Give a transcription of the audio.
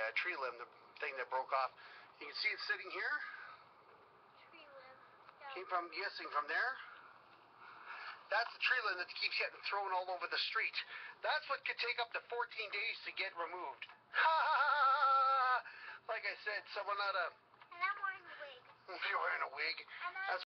uh, tree limb, the thing that broke off. You can see it sitting here. Tree limb. Yeah. Came from, guessing from there. That's the tree limb that keeps getting thrown all over the street. That's what could take up to 14 days to get removed. like I said, someone ought to. And I'm wearing a wig. You're wearing a wig. And I That's